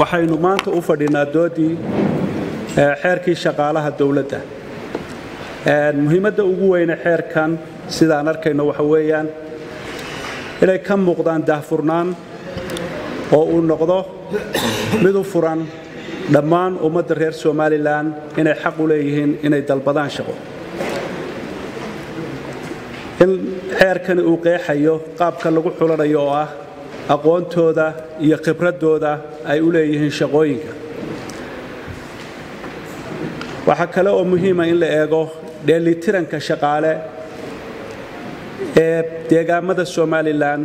waxaynu maanta u fadhinaa doodii xeerkii shaqaalaha dowladda. Muhiimadda ugu weyne xeerkan sidaan arkayno waxa weeyaan inay ka muuqdaan daahfurnaan oo uu noqdo mid u furan dhammaan ummadda reer somalilan inay xaq u leeyihiin inay dalbadaan shaqo. In xeerkani uu qeexayo qaabka lagu xulanayo oo ah aqoontooda iyo khibraddooda ay u leeyihiin shaqooyinka. Waxaa kale oo muhiima in la eego dheelitiranka shaqaale ee deegaamada somalilan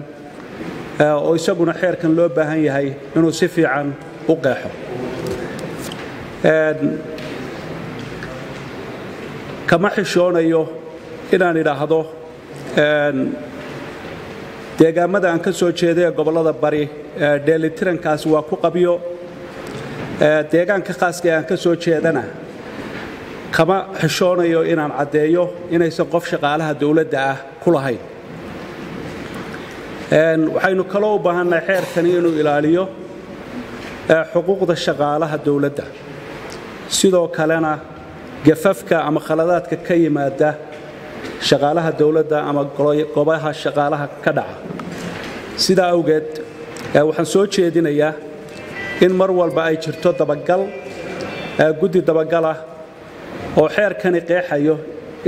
oo isaguna xeerkan loo baahan yahay inuu si fiican u qeexo. Kama xishoonayo inaan idhaahdo deegaamada aan ka soo jeeday ee gobollada bari dheelitirankaasi waa ku qabyo deegaanka khaaska ee aan ka soo jeedana kama xishoonayo inaan caddeeyo inaysan qof shaqaalaha dowladda ah ku lahayn. Waxaynu kaloo u baahannahay xeerkani inuu ilaaliyo xuquuqda shaqaalaha dowladda. Sidoo kalena gafafka ama khaladaadka ka yimaada shaqaalaha dowladda ama gobaha shaqaalaha ka dhaca. Sidaa awgeed waxaan soo jeedinayaa in mar walba ay jirto dabagal guddi dabagalah oo xeerkani qeexayo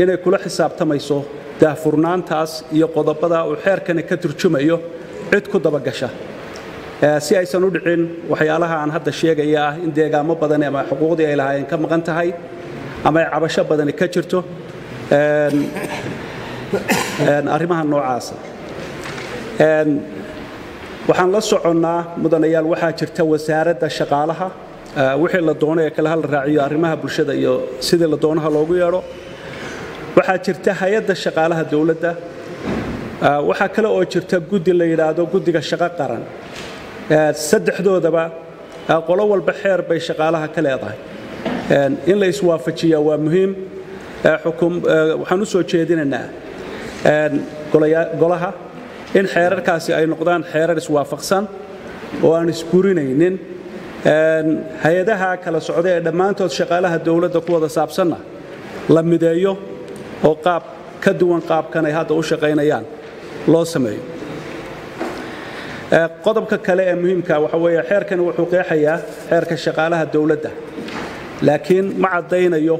inay kula xisaabtamayso daahfurnaantaas iyo qodobada uu xeerkani ka turjumayo cid ku dabagasha. Si aysan u dhicin waxyaalaha aan hadda sheegaya ah in deegaamo badani ama xuquuqdii ay lahaayeen ka maqan tahay ama ay cabasho badani ka jirto arrimaha noocaasa waxaan la soconnaa mudanayaal waxaa jirta wasaaradda shaqaalaha. Wixii la doono ee kale hala raaciyo arrimaha bulshada iyo sidii la doonaha loogu yeedho. Waxaa jirta hay'adda shaqaalaha dowladda. Waxaa kale oo jirta guddi la yidhaahdo guddiga shaqo qaran. Saddexdoodaba qolo walba xeer bay shaqaalaha ka leedahay. In la iswaafajiyaa waa muhiim waxaan u soo jeedinaynaa golaha in xeerarkaasi ay noqdaan xeerar iswaafaqsan oo aan isburinaynin. Hay'adaha kala socda ee dhammaantood shaqaalaha dowladda ku wada saabsanna la mideeyo oo qaab ka duwan qaabkan ay hadda u shaqaynayaan loo sameeyo. Qodobka kale ee muhiimka waxa weeye xeerkani wuxuu qeexayaa xeerka shaqaalaha dowladda laakiin ma caddaynayo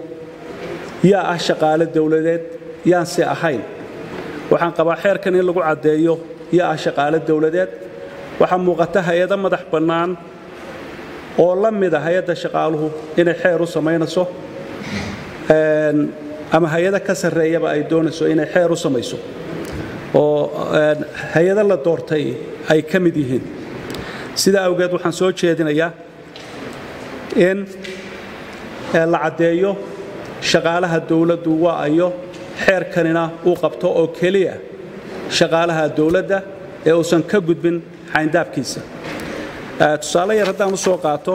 yaa ah shaqaale dowladeed yaanse ahayn. Waxaan qabaa xeerkan in lagu caddeeyo yaa ah shaqaale dowladeed waxaa muuqata hay'ado madax bannaan oo la mida hay'adda shaqaaluhu inay xeer u samaynayso ama hay'ado ka sarreeyaba ay doonayso inay xeer u samayso. Oo hay'ado la doortay ay ka mid yihiin. Sidaa awgeed waxaan soo jeedinayaa in la caddeeyo shaqaalaha dowladdu waa ayo xeerkanina uu qabto oo keliya shaqaalaha dowladda ee uusan ka gudbin xayndaabkiisa. Tusaale yar haddaan u soo qaato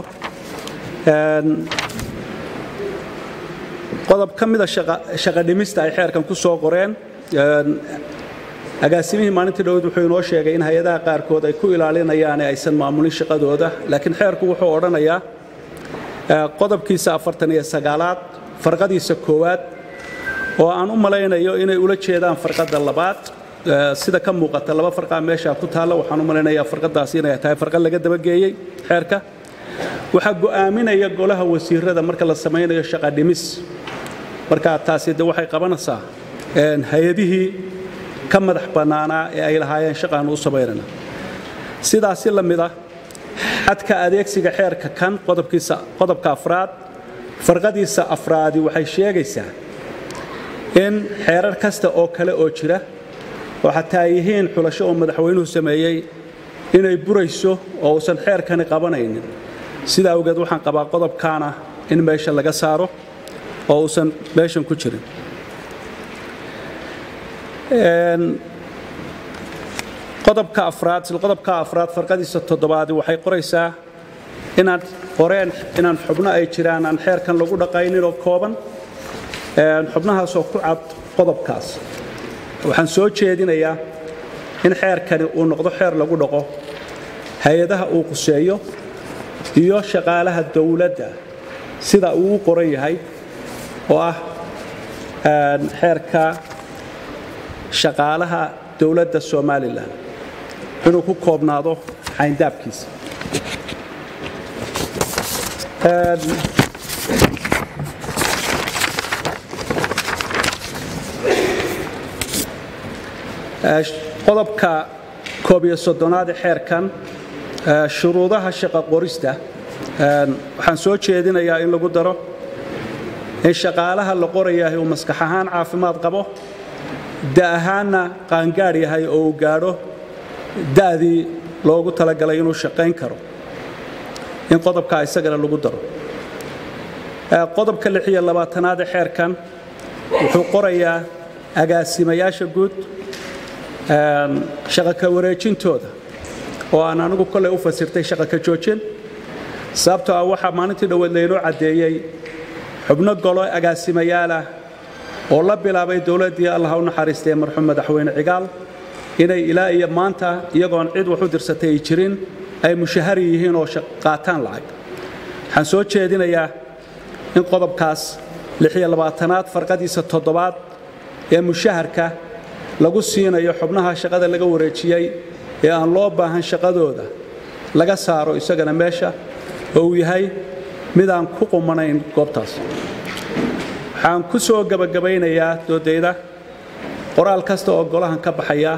qodob ka mida shaqadhimista ay xeerkan ku soo qoreen agaasimihii maalintii dhowed wuxuu inoo sheegay in hay'adaha qaarkood ay ku ilaalinayaan ee aysan maamulin shaqadooda laakiin xeerku wuxuu odhanayaa qodobkiisa afartan iyo sagaalaad farqadiisa koowaad oo aan u malaynayo inay ula jeedaan farqadda labaad sida ka muuqata laba farqaa meesha ku taalla waxaan u malaynayaa farqadaasi inay tahay farqa laga dabageeyey xeerka waxaa go'aaminaya golaha wasiirada marka la samaynayo shaqa dhimis. Marka taasi de waxay qabanaysaa hay'adihii ka madax bannaanaa ee ay lahaayeen shaqaanu u samaynana sidaasi la mid ah xadka adeegsiga xeerka kan qodobkiisa qodobka afraad farqadiisa afraadi waxay sheegaysaa in xeerar kasta oo kale oo jira oo xataa yihiin xulasho oo madaxweynuhu sameeyey inay burayso oo uusan xeerkani qabanaynin. Sida awgeed waxaan qabaa qodobkaana in meesha laga saaro oo uusan meeshan ku jirin. Qodobka afraad silqodobka afraad farqadiisa toddobaadi waxay qoraysaa inaan qoreen inaan xubno ay jiraan aan xeerkan lagu dhaqaynin oo kooban xubnahaasoo ku cad qodobkaas. Waxaan soo jeedinayaa in xeerkani uu noqdo xeer lagu dhaqo hay'adaha uu quseeyo iyo shaqaalaha dowladda sida uu u qoran yahay oo ah xeerka shaqaalaha dowladda somalilan. Inuu ku koobnaado xayndaabkiisa qodobka koob iyo soddonaad ee xeerkan shuruudaha shaqo qorista waxaan soo jeedinayaa in lagu daro in shaqaalaha la qorayahay uu maskax ahaan caafimaad qabo da ahaanna qaangaadh yahay oo uu gaadho da'dii loogu talagalay inuu shaqayn karo in qodobkaa isagana lagu daro. Qodobka lix iyo labaatanaad ee xeerkan wuxuu qorayaa agaasimayaasha guud shaqaka wareejintooda oo aan anigu koley u fasirtay shaqaka joojin. Sababtoo ah waxaa maalintii dhoweed laynoo caddeeyey xubno golo agaasimayaalah oo la bilaabay dowladdii allah u naxariistay marxuum madaxweyne cigaal inay ilaa iyo maanta iyagoon cid wax u dirsatay ay jirin ay mushahari yihiin oo qaataan lacag. Waxaan soo jeedinayaa in qodobkaas lixiyo labaatanaad farqadiisa toddobaad ee mushaharka lagu siinayo xubnaha shaqada laga wareejiyey ee aan loo baahan shaqadooda laga saaro isagana meesha oo uu yahay mid aan ku qumanayn goobtaas. Waxaan ku soo gebagabaynayaa doodayda qoraal kasta oo golahan ka baxaya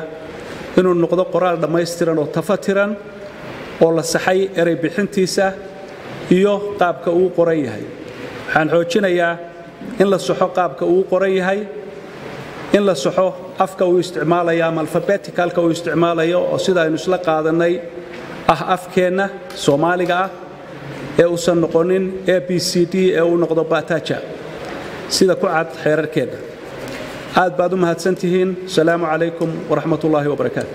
inuu noqdo qoraal dhammaystiran oo tafatiran oo la saxay erey bixintiisa iyo qaabka uu qoran yahay. Waxaan xoojinayaa in la saxo qaabka uu qoran yahay in la saxo afka uu isticmaalayo ama alfabeticalka uu isticmaalayo oo sida aynu isla qaadannay ah afkeenna soomaaliga ah ee uusan noqonin a b c d ee uu noqdo bataja sida ku cad xeerarkeenna aad baad u mahadsantihiin asalaamu calaykum waraxmat ullaahi wabarakaatu